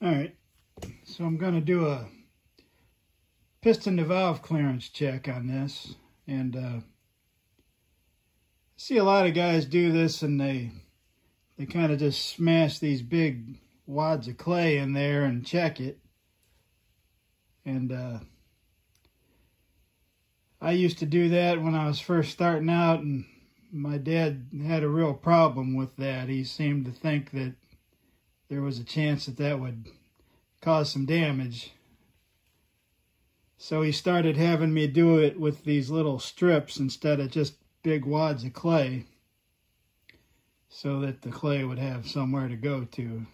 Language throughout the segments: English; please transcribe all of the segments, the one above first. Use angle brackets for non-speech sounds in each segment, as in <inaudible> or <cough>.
All right, so I'm going to do a piston to valve clearance check on this. And uh, see a lot of guys do this and they they kind of just smash these big wads of clay in there and check it. And uh, I used to do that when I was first starting out and my dad had a real problem with that. He seemed to think that there was a chance that that would cause some damage. So he started having me do it with these little strips instead of just big wads of clay so that the clay would have somewhere to go to.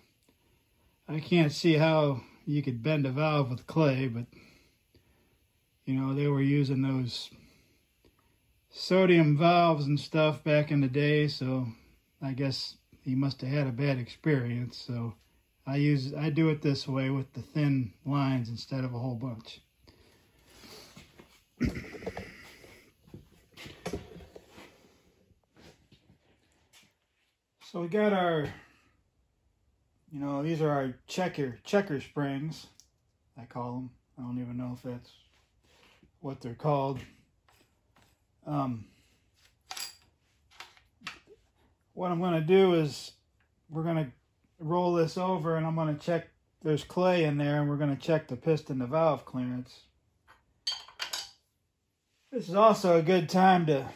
I can't see how you could bend a valve with clay, but you know, they were using those sodium valves and stuff back in the day, so I guess he must have had a bad experience. So I use I do it this way with the thin lines instead of a whole bunch. <clears throat> so we got our you know these are our checker checker springs I call them. I don't even know if that's what they're called. Um, what I'm going to do is we're going to roll this over and I'm going to check there's clay in there and we're going to check the piston to valve clearance. This is also a good time to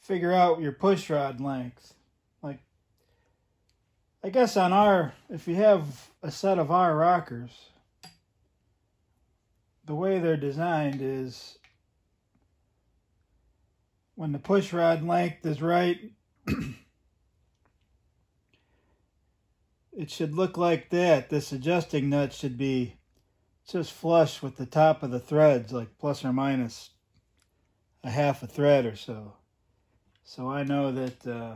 figure out your push rod length. Like, I guess on our, if you have a set of our rockers, the way they're designed is when the push rod length is right, <clears throat> it should look like that. This adjusting nut should be just flush with the top of the threads, like plus or minus a half a thread or so. So I know that uh,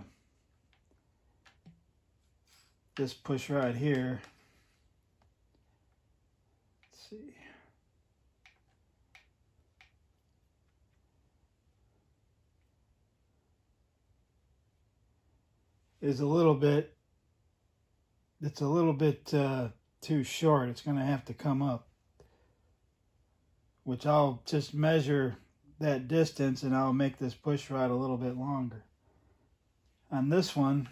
this push rod here, let's see. Is a little bit, it's a little bit uh, too short. It's going to have to come up, which I'll just measure that distance and I'll make this push rod a little bit longer. On this one,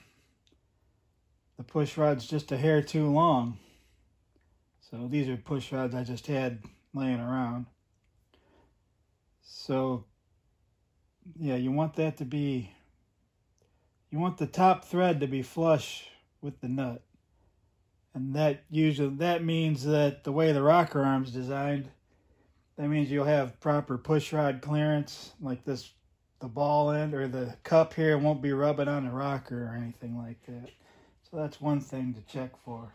the push rod's just a hair too long. So these are push rods I just had laying around. So yeah, you want that to be you want the top thread to be flush with the nut. And that usually that means that the way the rocker arm's designed, that means you'll have proper push rod clearance, like this the ball end or the cup here won't be rubbing on the rocker or anything like that. So that's one thing to check for.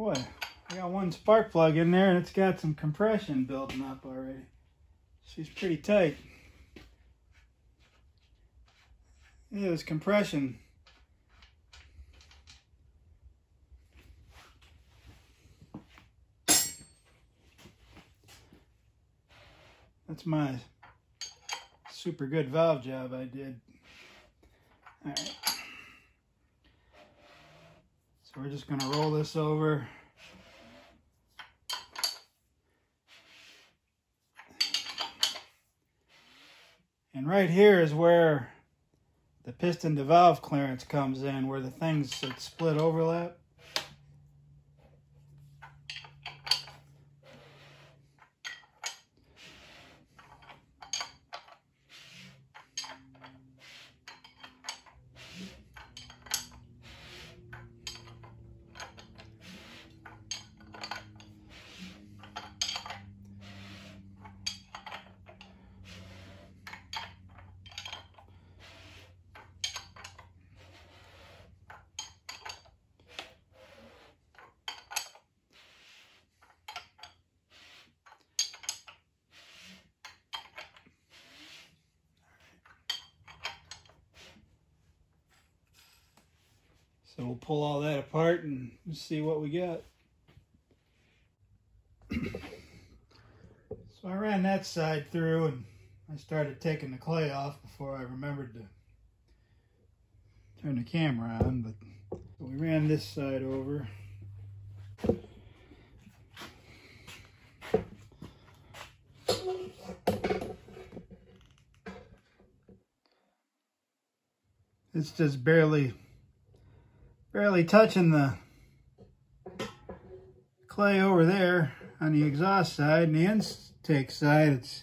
I one spark plug in there and it's got some compression building up already. She's pretty tight. Yeah, there's compression. That's my super good valve job I did. All right. So we're just to roll this over. And right here is where the piston to valve clearance comes in, where the things that split overlap. So we'll pull all that apart and see what we got. so I ran that side through and I started taking the clay off before I remembered to turn the camera on, but we ran this side over. It's just barely, barely touching the clay over there on the exhaust side and the intake side. It's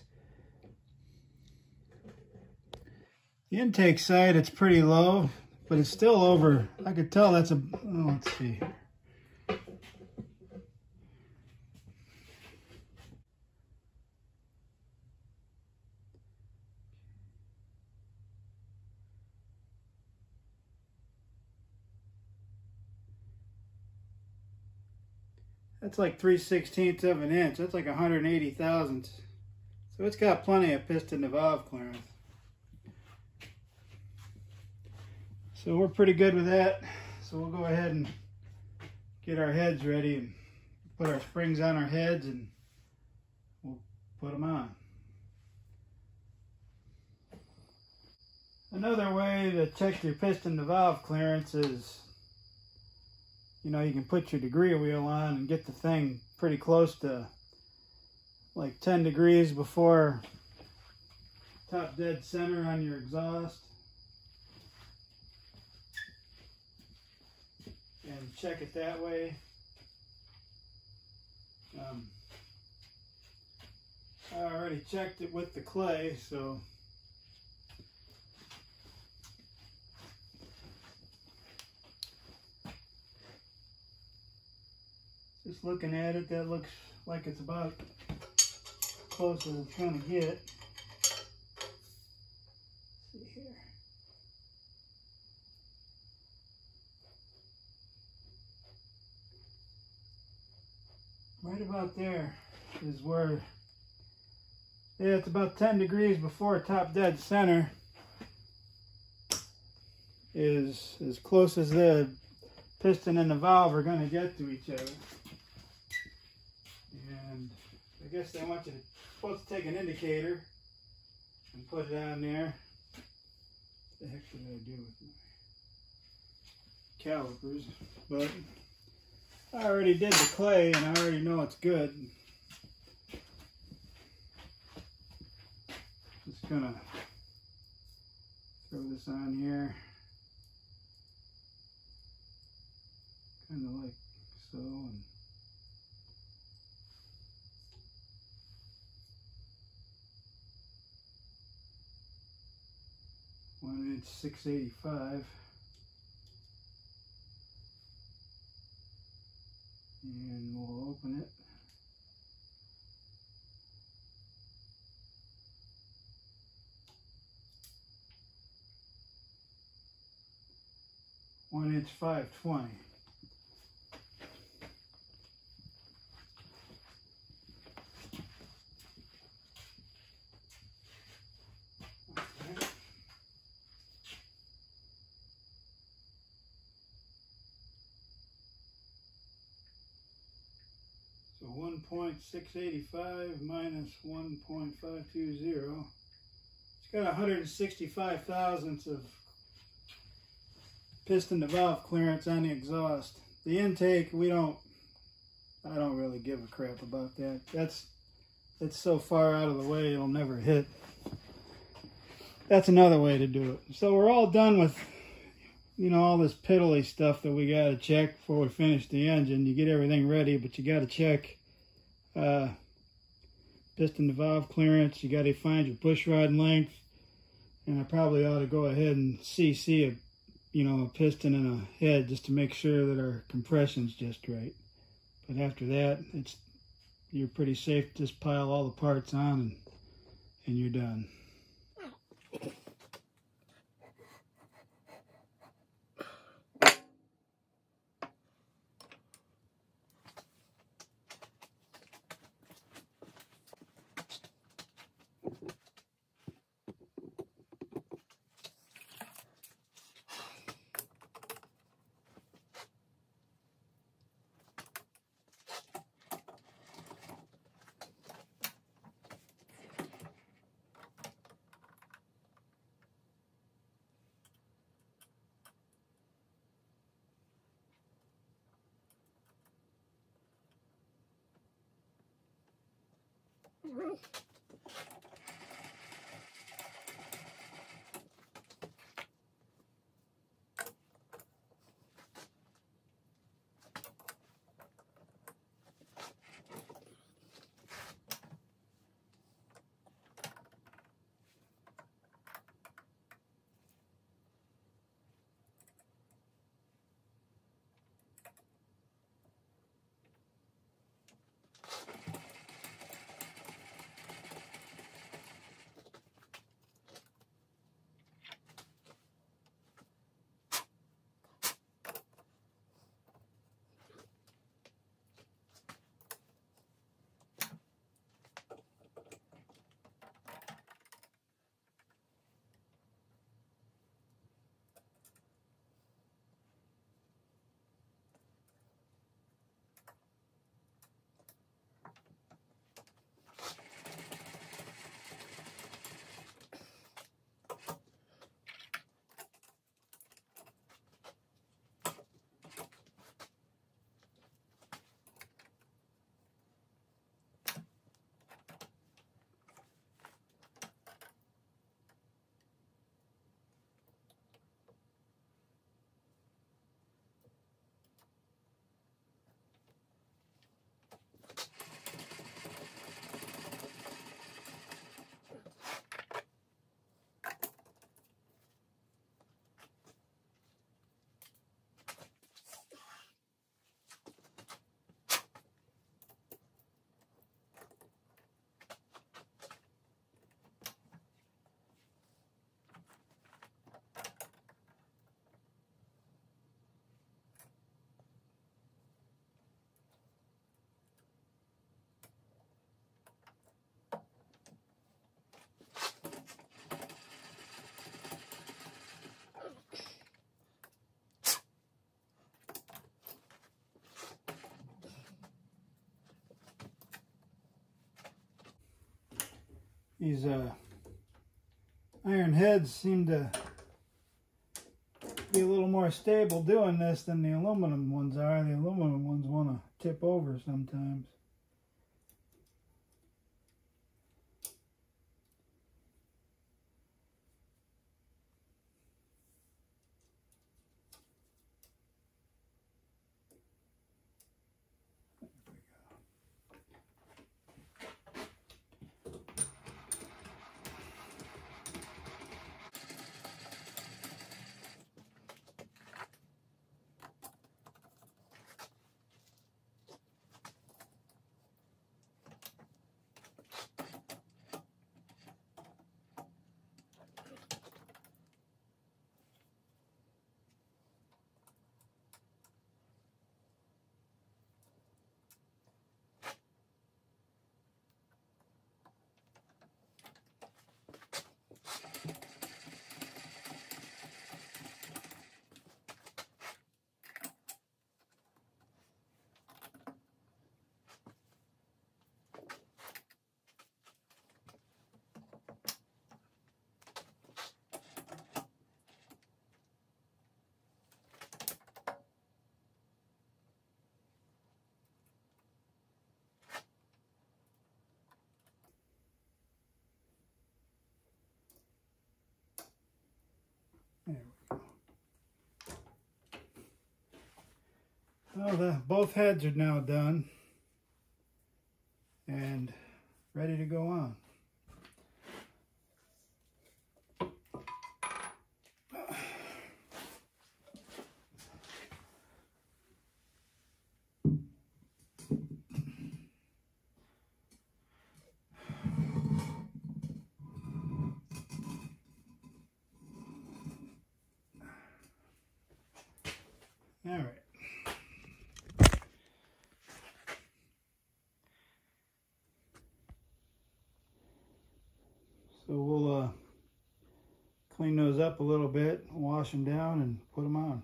the intake side. It's pretty low, but it's still over. I could tell that's a. Oh, let's see. That's like 3 sixteenths of an inch. That's like 180 thousandths. So it's got plenty of piston to valve clearance. So we're pretty good with that. So we'll go ahead and get our heads ready and put our springs on our heads and we'll put them on. Another way to check your piston to valve clearance is you know, you can put your degree wheel on and get the thing pretty close to like 10 degrees before top dead center on your exhaust. And check it that way. Um, I already checked it with the clay, so looking at it, that looks like it's about close as it's going to get. see here. Right about there is where, yeah, it's about 10 degrees before top dead center is as close as the piston and the valve are going to get to each other. I guess they want you to, supposed to take an indicator and put it on there. What the heck should I do with my calipers? But I already did the clay and I already know it's good. Just gonna throw this on here. Kind of like so. And one inch 685 and we'll open it. One inch 520 1.685 minus 1.520. It's got 165 thousandths of piston to valve clearance on the exhaust. The intake, we don't, I don't really give a crap about that. That's, it's so far out of the way, it'll never hit. That's another way to do it. So we're all done with, you know, all this piddly stuff that we got to check before we finish the engine. You get everything ready, but you got to check uh, piston to valve clearance. You got to find your push rod length. And I probably ought to go ahead and CC a, you know, a piston and a head just to make sure that our compression's just right. But after that, it's you're pretty safe. Just pile all the parts on and, and you're done. Mm-hmm. <laughs> These uh, iron heads seem to be a little more stable doing this than the aluminum ones are. The aluminum ones want to tip over sometimes. Well, the, both heads are now done and ready to go on. All right. So we'll uh, clean those up a little bit, wash them down, and put them on.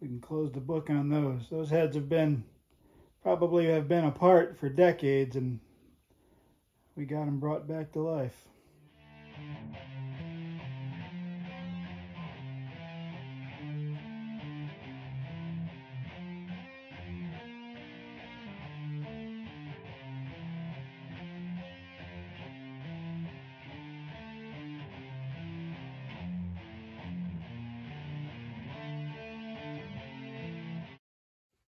We can close the book on those. Those heads have been, probably have been apart for decades, and we got them brought back to life.